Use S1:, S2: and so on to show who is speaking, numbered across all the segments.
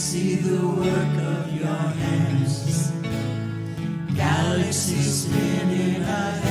S1: see the work of your hands. Galaxies spinning
S2: ahead.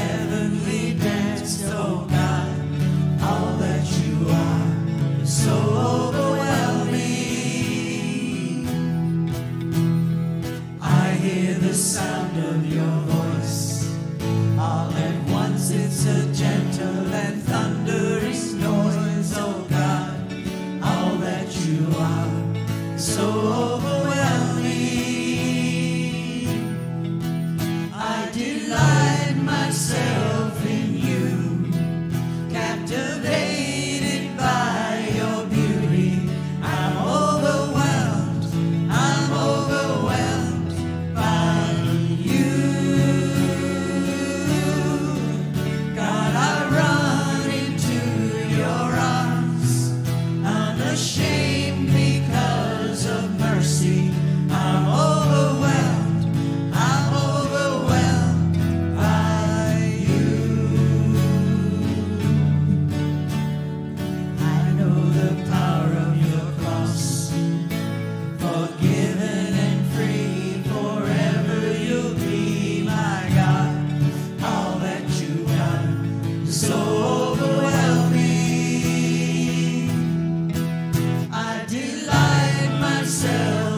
S2: yourself.